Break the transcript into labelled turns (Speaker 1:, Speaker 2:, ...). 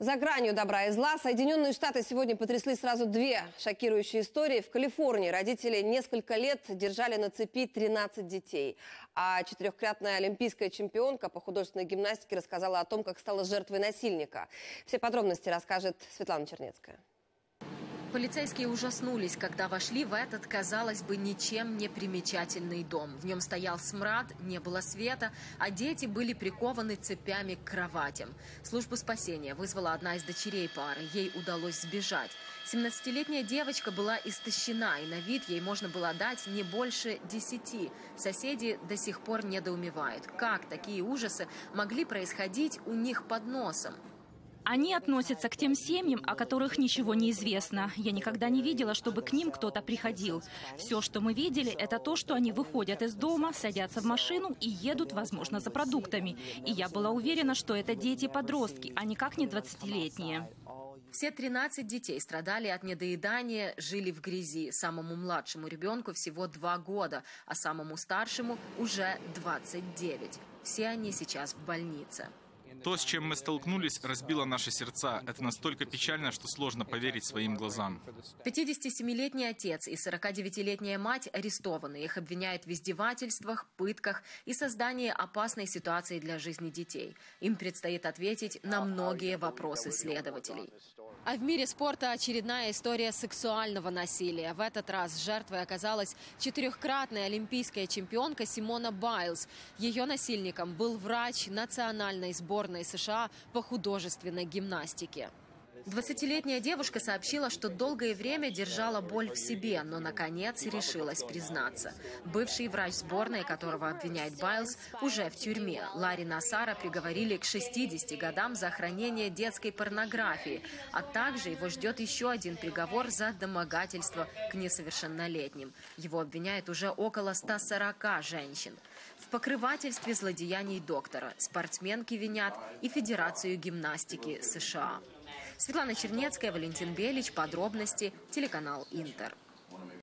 Speaker 1: За гранью добра и зла Соединенные Штаты сегодня потрясли сразу две шокирующие истории. В Калифорнии родители несколько лет держали на цепи 13 детей. А четырехкратная олимпийская чемпионка по художественной гимнастике рассказала о том, как стала жертвой насильника. Все подробности расскажет Светлана Чернецкая.
Speaker 2: Полицейские ужаснулись, когда вошли в этот, казалось бы, ничем не примечательный дом. В нем стоял смрад, не было света, а дети были прикованы цепями к кроватям. Службу спасения вызвала одна из дочерей пары. Ей удалось сбежать. 17-летняя девочка была истощена, и на вид ей можно было дать не больше 10. Соседи до сих пор недоумевают, как такие ужасы могли происходить у них под носом.
Speaker 3: Они относятся к тем семьям, о которых ничего не известно. Я никогда не видела, чтобы к ним кто-то приходил. Все, что мы видели, это то, что они выходят из дома, садятся в машину и едут, возможно, за продуктами. И я была уверена, что это дети-подростки, а никак не 20-летние.
Speaker 2: Все 13 детей страдали от недоедания, жили в грязи. Самому младшему ребенку всего 2 года, а самому старшему уже 29. Все они сейчас в больнице.
Speaker 4: То, с чем мы столкнулись, разбило наши сердца. Это настолько печально, что сложно поверить своим глазам.
Speaker 2: 57-летний отец и 49-летняя мать арестованы. Их обвиняют в издевательствах, пытках и создании опасной ситуации для жизни детей. Им предстоит ответить на многие вопросы следователей. А в мире спорта очередная история сексуального насилия. В этот раз жертвой оказалась четырехкратная олимпийская чемпионка Симона Байлз. Ее насильником был врач национальной сборной США по художественной гимнастике. 20-летняя девушка сообщила, что долгое время держала боль в себе, но, наконец, решилась признаться. Бывший врач сборной, которого обвиняет Байлз, уже в тюрьме. Ларри Насара приговорили к 60 годам за хранение детской порнографии, а также его ждет еще один приговор за домогательство к несовершеннолетним. Его обвиняют уже около 140 женщин. В покрывательстве злодеяний доктора спортсменки винят и Федерацию гимнастики США. Светлана Чернецкая, Валентин Белич. Подробности. Телеканал «Интер».